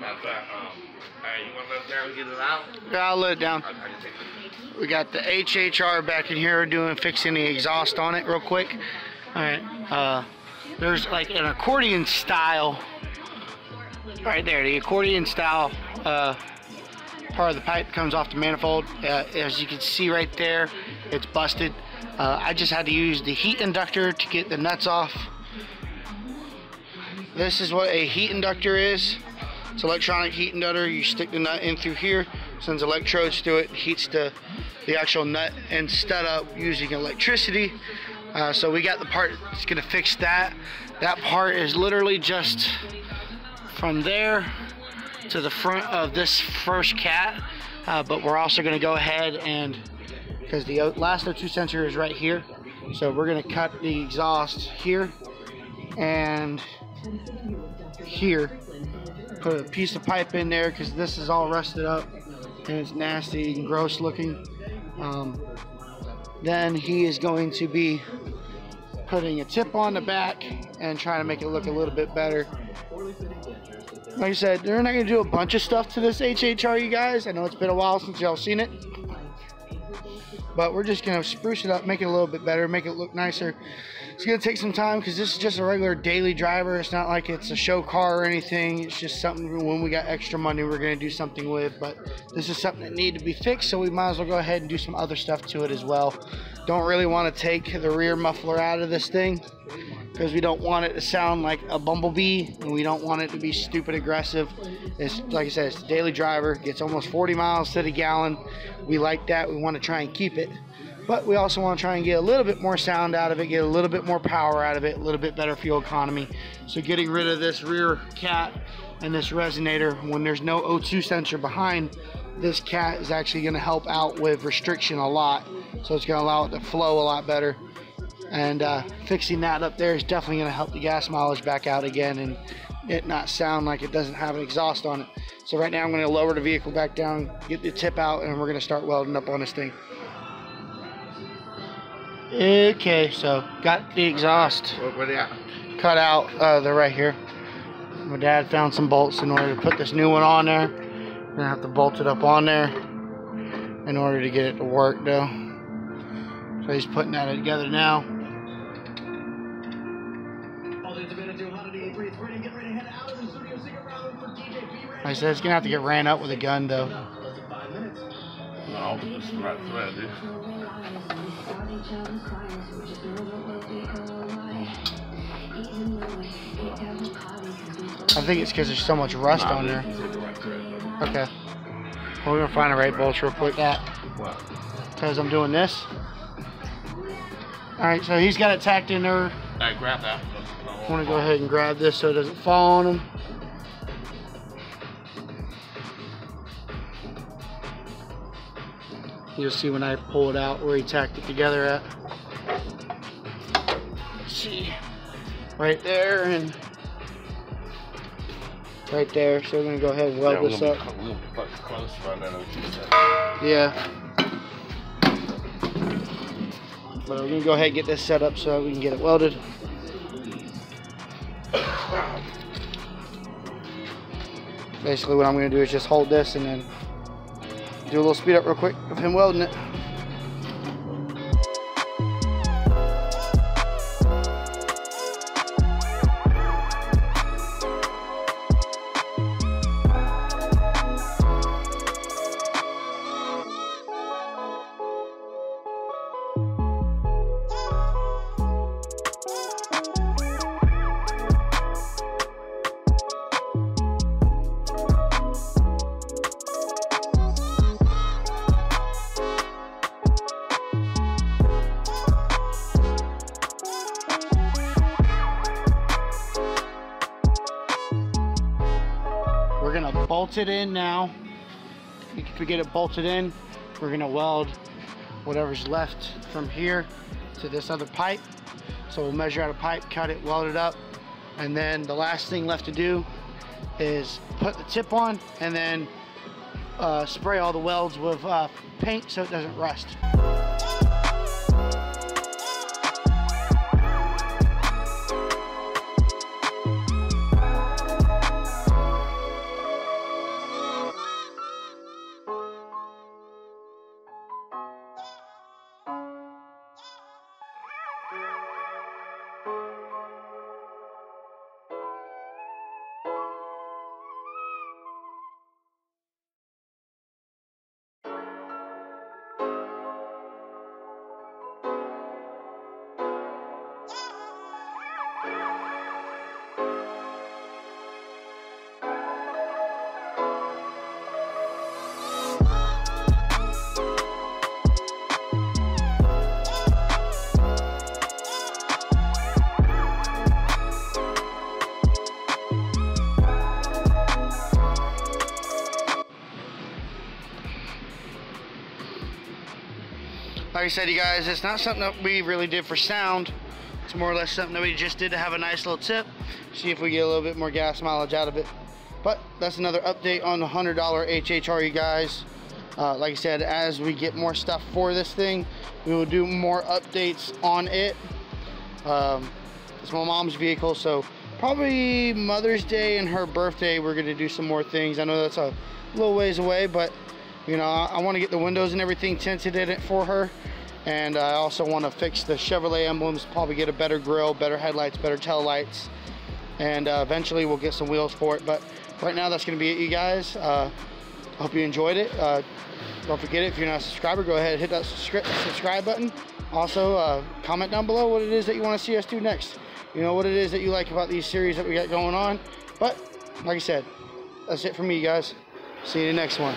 Um, alright, you want to let Darren get it out? Yeah, I'll let it down. I, I can take it. We got the HHR back in here doing fixing the exhaust on it real quick. All right. Uh, there's like an accordion style right there. The accordion style uh, part of the pipe comes off the manifold. Uh, as you can see right there, it's busted. Uh, I just had to use the heat inductor to get the nuts off. This is what a heat inductor is. It's electronic heat nutter. You stick the nut in through here, sends electrodes through it, heats the, the actual nut stud up using electricity. Uh, so we got the part that's gonna fix that. That part is literally just from there to the front of this first cat. Uh, but we're also gonna go ahead and, because the last O2 sensor is right here. So we're gonna cut the exhaust here and here put a piece of pipe in there because this is all rusted up and it's nasty and gross looking. Um, then he is going to be putting a tip on the back and trying to make it look a little bit better. Like I said, they're not going to do a bunch of stuff to this HHR, you guys. I know it's been a while since y'all seen it. But we're just to spruce it up, make it a little bit better, make it look nicer. It's to take some time because this is just a regular daily driver. It's not like it's a show car or anything. It's just something when we got extra money we're to do something with. But this is something that needed to be fixed, so we might as well go ahead and do some other stuff to it as well. Don't really want to take the rear muffler out of this thing because we don't want it to sound like a bumblebee and we don't want it to be stupid aggressive. It's like I said, it's a daily driver, gets almost 40 miles to the gallon. We like that. We want to try and keep it. But we also want to try and get a little bit more sound out of it, get a little bit more power out of it, a little bit better fuel economy. So getting rid of this rear cat and this resonator when there's no O2 sensor behind, this cat is actually going to help out with restriction a lot. So it's going to allow it to flow a lot better and uh, fixing that up there is definitely going to help the gas mileage back out again and it not sound like it doesn't have an exhaust on it. So right now I'm going to lower the vehicle back down, get the tip out, and we're going to start welding up on this thing. Okay, so got the exhaust cut out. Uh, they're right here. My dad found some bolts in order to put this new one on there. We're gonna have to bolt it up on there in order to get it to work though. So he's putting that together now. I said it's gonna have to get ran up with a gun though. No, it's right thread, dude. I think it's because there's so much rust Nah, on there. you hit the right thread. Okay. Well, we're gonna find the right bolts real quick. That because I'm doing this. All right, so he's got it tacked in there. Alright, grab that. I want to go ahead and grab this so it doesn't fall on them. You'll see when I pull it out where he tacked it together at. Let's see, right there and right there. So we're gonna go ahead and weld Yeah, this gonna, up. be, gonna be fucking close to find that Yeah. But we're gonna go ahead and get this set up so we can get it welded. Basically what I'm gonna do is just hold this and then do a little speed up real quick of him welding it. We're gonna bolt it in now. If we get it bolted in, we're gonna weld whatever's left from here to this other pipe. So we'll measure out a pipe, cut it, weld it up, and then the last thing left to do is put the tip on and then uh, spray all the welds with uh, paint so it doesn't rust. Like I said, you guys, it's not something that we really did for sound. It's more or less something that we just did to have a nice little tip. See if we get a little bit more gas mileage out of it. But that's another update on the $100 HHR, you guys. Uh, like I said, as we get more stuff for this thing, we will do more updates on it. Um, it's my mom's vehicle, so probably Mother's Day and her birthday, we're gonna do some more things. I know that's a little ways away, but you know, I, I wanna get the windows and everything tinted in it for her. And I also wanna fix the Chevrolet emblems, probably get a better grill, better headlights, better tail lights. And uh, eventually we'll get some wheels for it. But right now, that's gonna be it, you guys. Uh, hope you enjoyed it. Uh, don't forget, if you're not a subscriber, go ahead and hit that subscribe button. Also, uh, comment down below what it is that you want to see us do next. You know what it is that you like about these series that we got going on. But, like I said, that's it for me, guys. See you in the next one.